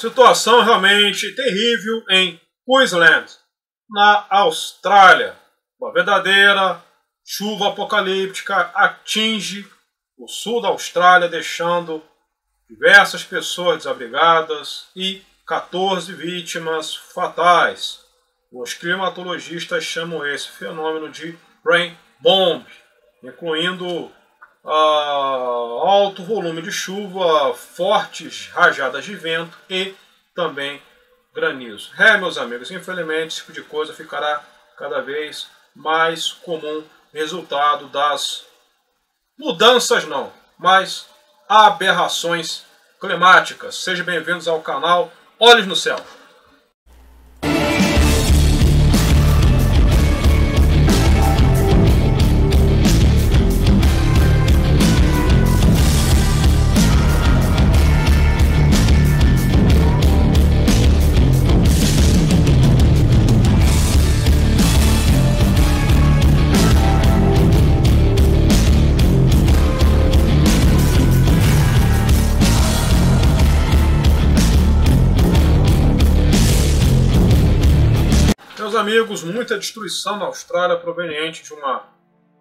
Situação realmente terrível em Queensland, na Austrália. Uma verdadeira chuva apocalíptica atinge o sul da Austrália, deixando diversas pessoas desabrigadas e 14 vítimas fatais. Os climatologistas chamam esse fenômeno de rain bomb, incluindo alto volume de chuva, fortes rajadas de vento e também granizo. É, meus amigos, infelizmente esse tipo de coisa ficará cada vez mais comum resultado das mudanças não, mas aberrações climáticas. Sejam bem-vindos ao canal Olhos no Céu. Amigos, muita destruição na Austrália proveniente de uma,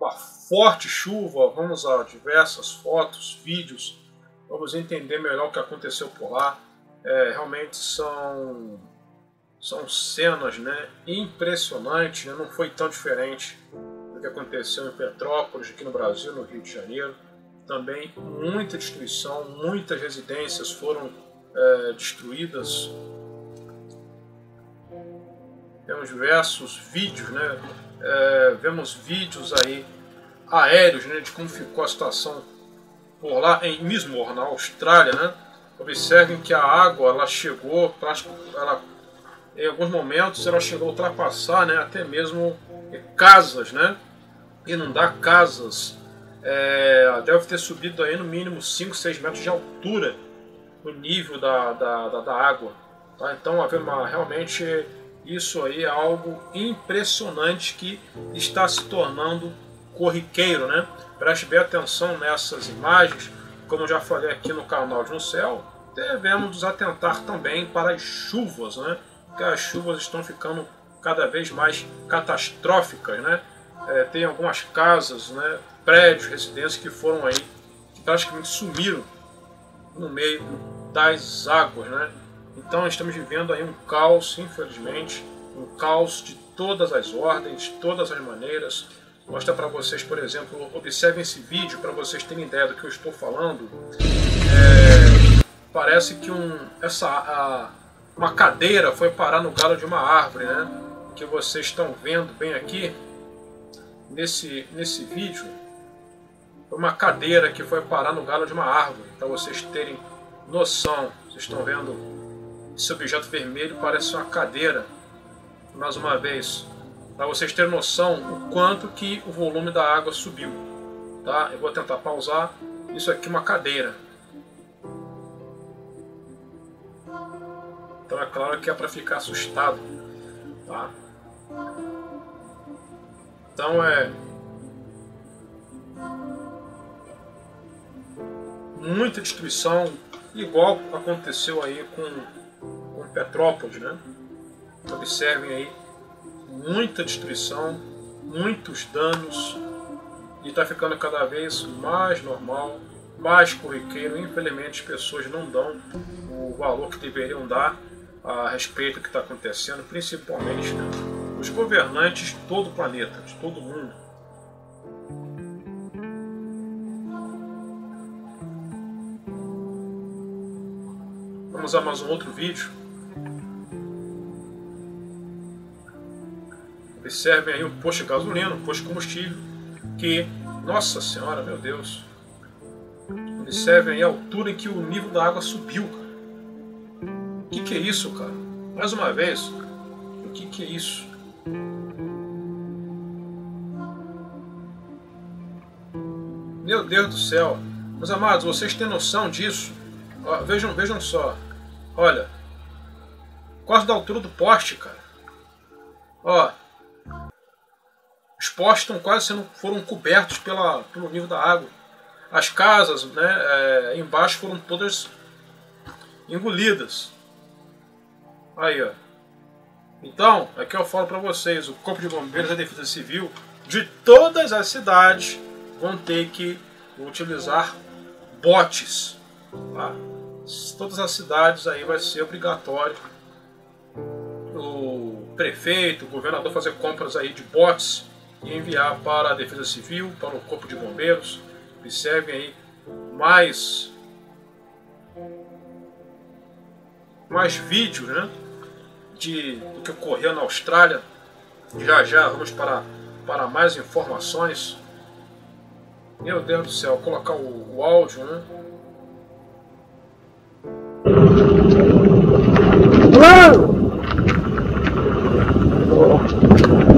uma forte chuva. Vamos a diversas fotos, vídeos, vamos entender melhor o que aconteceu por lá. É, realmente são, são cenas né, impressionantes, né? não foi tão diferente do que aconteceu em Petrópolis, aqui no Brasil, no Rio de Janeiro. Também muita destruição, muitas residências foram é, destruídas, temos diversos vídeos, né? É, vemos vídeos aí aéreos né, de como ficou a situação por lá em Mismor, na Austrália, né? Observem que a água ela chegou, ela, em alguns momentos ela chegou a ultrapassar né, até mesmo casas, né? Inundar casas. É, deve ter subido aí no mínimo 5, 6 metros de altura o nível da, da, da, da água. Tá? Então havia uma, realmente isso aí é algo impressionante que está se tornando corriqueiro, né? Preste bem atenção nessas imagens, como já falei aqui no canal de No Céu, devemos nos atentar também para as chuvas, né? Porque as chuvas estão ficando cada vez mais catastróficas, né? É, tem algumas casas, né, prédios, residências que foram aí, que praticamente sumiram no meio das águas, né? Então estamos vivendo aí um caos, infelizmente, um caos de todas as ordens, de todas as maneiras. Vou mostrar para vocês, por exemplo, observem esse vídeo para vocês terem ideia do que eu estou falando. É, parece que um, essa, a, uma cadeira foi parar no galo de uma árvore, né? Que vocês estão vendo bem aqui nesse, nesse vídeo. Foi uma cadeira que foi parar no galo de uma árvore, para vocês terem noção. Vocês estão vendo esse objeto vermelho parece uma cadeira. Mais uma vez, para vocês terem noção o quanto que o volume da água subiu. Tá? Eu vou tentar pausar. Isso aqui é uma cadeira. Então é claro que é para ficar assustado. Tá? Então é muita destruição, igual aconteceu aí com Petrópolis, né? Observem aí muita destruição, muitos danos e está ficando cada vez mais normal, mais corriqueiro. Infelizmente, as pessoas não dão o valor que deveriam dar a respeito do que está acontecendo, principalmente né, os governantes de todo o planeta, de todo o mundo. Vamos a mais um outro vídeo. Observem aí o posto de gasolina, o posto de combustível, que, nossa senhora, meu Deus, observem aí a altura em que o nível da água subiu, cara. O que, que é isso, cara? Mais uma vez, o que, que é isso? Meu Deus do céu. Meus amados, vocês têm noção disso? Ó, vejam, vejam só. Olha. Quase da altura do poste, cara. Ó, os postes estão quase sendo, foram cobertos pela, pelo nível da água. As casas né, é, embaixo foram todas engolidas. Aí, ó. Então, aqui eu falo para vocês, o Corpo de Bombeiros e a Defesa Civil de todas as cidades vão ter que utilizar botes. Tá? Todas as cidades aí vai ser obrigatório o prefeito, o governador fazer compras aí de botes e enviar para a Defesa Civil, para o Corpo de Bombeiros. Observem aí mais mais vídeos né, de, do que ocorreu na Austrália. Já já vamos para, para mais informações. Meu Deus do céu, colocar o, o áudio, né? Hello!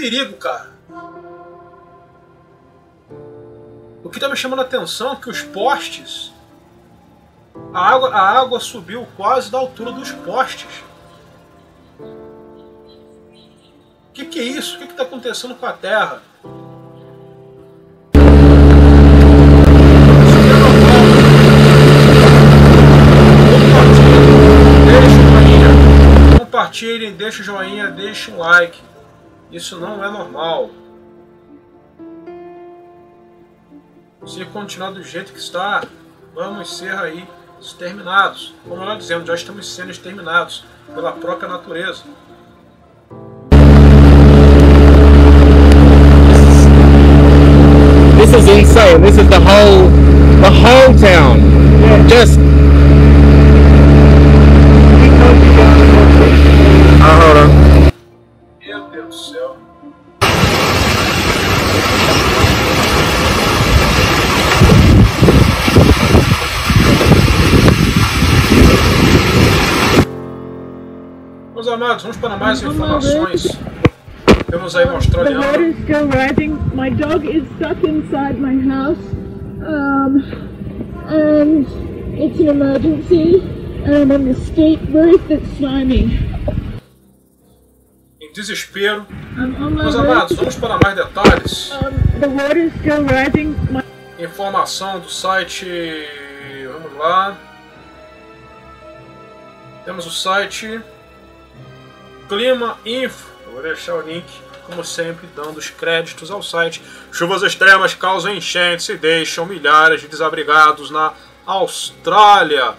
perigo, cara. O que está me chamando a atenção é que os postes. A água, a água subiu quase da altura dos postes. O que, que é isso? O que está acontecendo com a Terra? Compartilhem, deixem o joinha, deixem um like. Isso não é normal. Se continuar do jeito que está, vamos ser aí exterminados. Como nós dizemos, já estamos sendo exterminados pela própria natureza. This is insane. This is the whole, the whole town. Yeah. Just. Amados, vamos para mais informações. Temos aí um australiano. The water is still rising. My dog is stuck inside my house. Um, and it's an emergency. And on the steep roof that's slimy. Em desespero. Meus amados, vamos para mais detalhes. Um, the water is still rising. My... Informação do site. Vamos lá. Temos o site Clima Info. Eu vou deixar o link, como sempre, dando os créditos ao site. Chuvas extremas causam enchentes e deixam milhares de desabrigados na Austrália.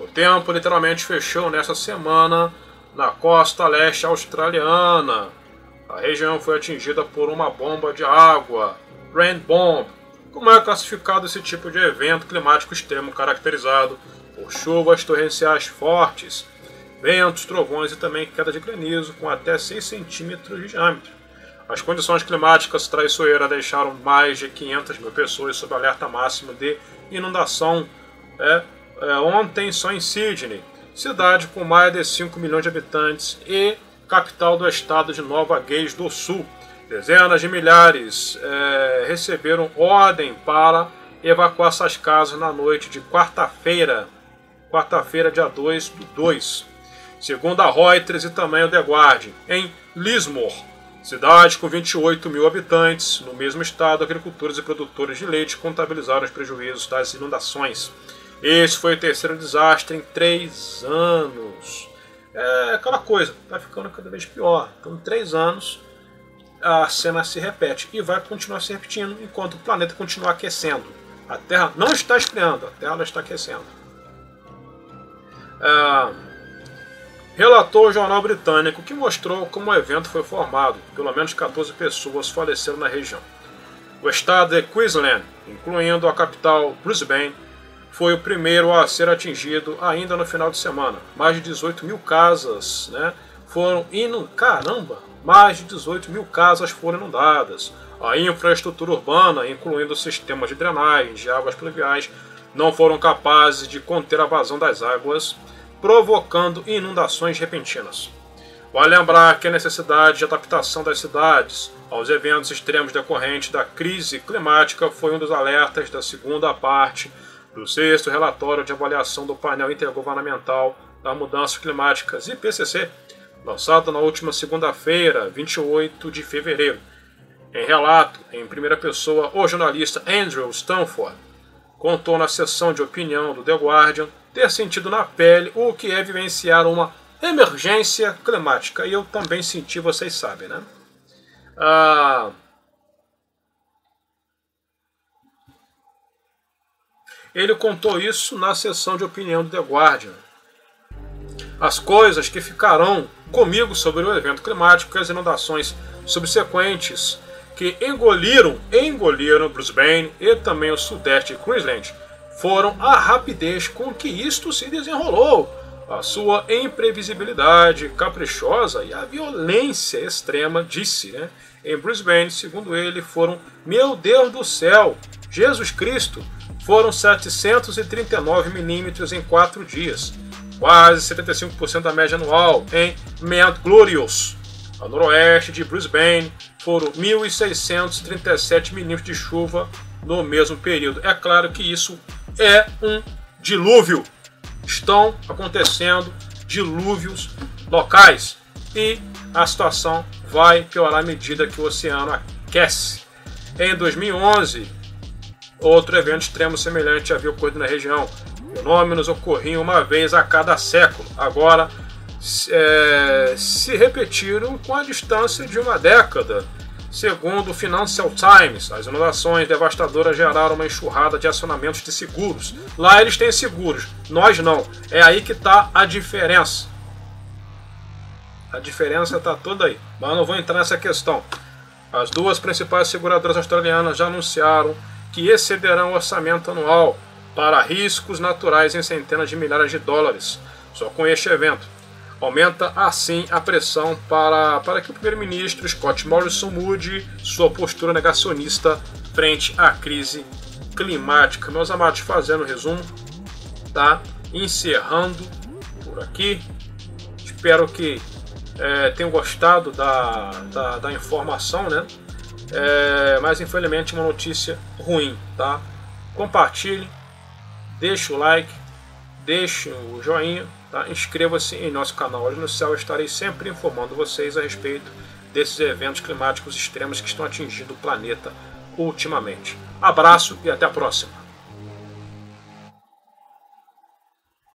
O tempo literalmente fechou nesta semana na costa leste australiana. A região foi atingida por uma bomba de água, Rain Bomb. Como é classificado esse tipo de evento climático extremo caracterizado por chuvas torrenciais fortes, ventos, trovões e também queda de granizo com até 6 centímetros de diâmetro. As condições climáticas traiçoeiras deixaram mais de 500 mil pessoas sob alerta máximo de inundação. É, é, ontem, só em Sydney, cidade com mais de 5 milhões de habitantes e capital do estado de Nova Gales do Sul. Dezenas de milhares é, receberam ordem para evacuar suas casas na noite de quarta-feira, quarta-feira, dia 2 do 2 segundo a Reuters e também o The Guardian, em Lismore, cidade com 28 mil habitantes. No mesmo estado, agricultores e produtores de leite contabilizaram os prejuízos das inundações. Esse foi o terceiro desastre em três anos. É aquela coisa, vai ficando cada vez pior. Então, em três anos, a cena se repete e vai continuar se repetindo enquanto o planeta continuar aquecendo. A Terra não está esfriando, a Terra está aquecendo. É, relatou o jornal britânico que mostrou como o evento foi formado. Pelo menos 14 pessoas faleceram na região. O estado de Queensland, incluindo a capital Brisbane, foi o primeiro a ser atingido ainda no final de semana. Mais de 18 mil casas né, foram inundadas. Caramba! Mais de 18 mil casas foram inundadas. A infraestrutura urbana, incluindo sistemas de drenagem de águas pluviais, não foram capazes de conter a vazão das águas, provocando inundações repentinas. Vale lembrar que a necessidade de adaptação das cidades aos eventos extremos decorrentes da crise climática foi um dos alertas da segunda parte do sexto relatório de avaliação do painel intergovernamental das mudanças climáticas IPCC, lançado na última segunda-feira, 28 de fevereiro. Em relato, em primeira pessoa, o jornalista Andrew Stanford contou na sessão de opinião do The Guardian ter sentido na pele o que é vivenciar uma emergência climática. E eu também senti, vocês sabem, né? Ah, ele contou isso na sessão de opinião do The Guardian. As coisas que ficarão comigo sobre o evento climático e as inundações subsequentes que engoliram, engoliram Brisbane e também o sudeste de Queensland foram a rapidez com que isto se desenrolou, a sua imprevisibilidade caprichosa e a violência extrema, disse, né? Em Brisbane, segundo ele, foram, meu Deus do céu, Jesus Cristo, foram 739 milímetros em quatro dias, quase 75% da média anual em Mount Glorious, a noroeste de Brisbane, foram 1.637 milímetros de chuva no mesmo período. É claro que isso é um dilúvio. Estão acontecendo dilúvios locais e a situação vai piorar à medida que o oceano aquece. Em 2011, outro evento extremo semelhante havia ocorrido na região. Fenômenos ocorriam uma vez a cada século. Agora, é, se repetiram com a distância de uma década. Segundo o Financial Times, as inundações devastadoras geraram uma enxurrada de acionamentos de seguros. Lá eles têm seguros, nós não. É aí que está a diferença. A diferença está toda aí. Mas não vou entrar nessa questão. As duas principais seguradoras australianas já anunciaram que excederão o orçamento anual para riscos naturais em centenas de milhares de dólares só com este evento. Aumenta assim a pressão para, para que o primeiro-ministro Scott Morrison mude sua postura negacionista frente à crise climática. Meus amados, fazendo o resumo, tá? Encerrando por aqui. Espero que é, tenham gostado da, da, da informação, né? É, mas infelizmente uma notícia ruim, tá? Compartilhe, deixe o like, deixe o joinha Tá? Inscreva-se em nosso canal Olho no Céu, eu estarei sempre informando vocês a respeito desses eventos climáticos extremos que estão atingindo o planeta ultimamente. Abraço e até a próxima!